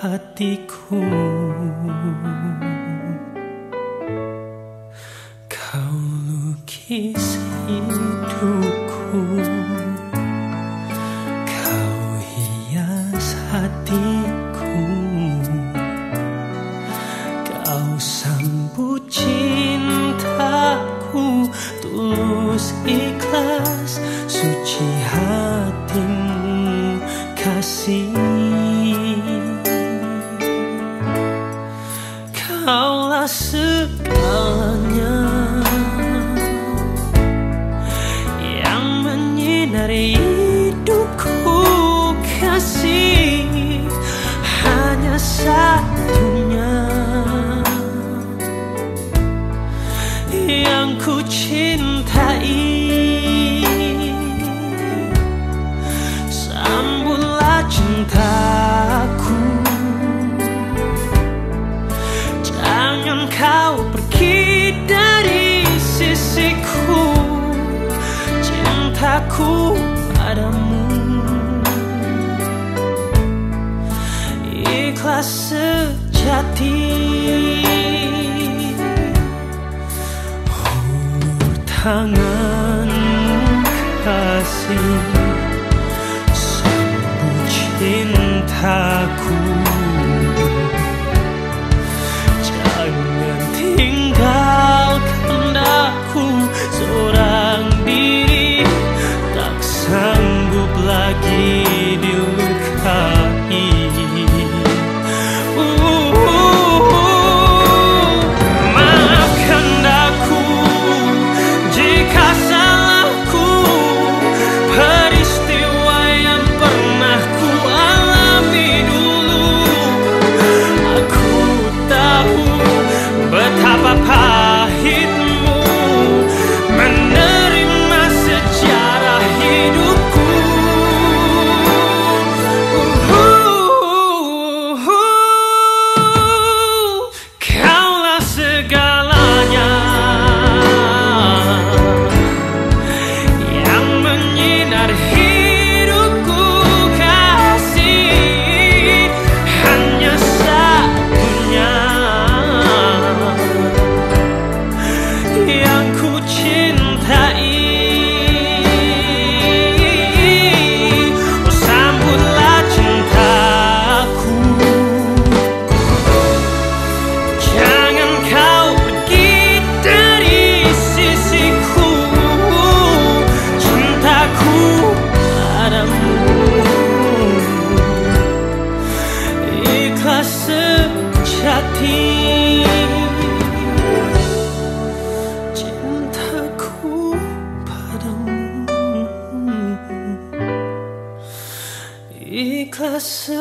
hatiku. Kau lukis hidupku. Kau hias hatiku. Kau sambut cintaku. Tulus ikhlas suci hatimu kasih. Kaulah segalanya Yang menyinari hidupku kasih Hanya satunya. Yang ku cintai cintaku. Jangan kau pergi dari sisiku. Cintaku padamu. Ikhlas sejati. Hulur tanganmu kasih padamu Ikhlas sejati